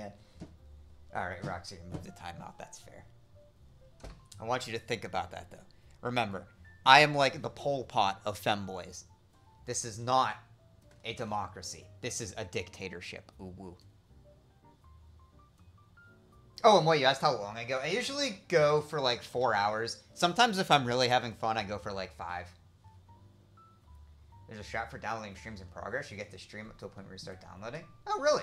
man. All right, Roxy, move the timeout. That's fair. I want you to think about that, though. Remember, I am like the Pol Pot of femboys. This is not a democracy. This is a dictatorship. Ooh woo. Oh, and what you asked how long I go? I usually go for like four hours. Sometimes if I'm really having fun, I go for like five. There's a shot for downloading streams in progress. You get to stream up to a point where you start downloading. Oh, really?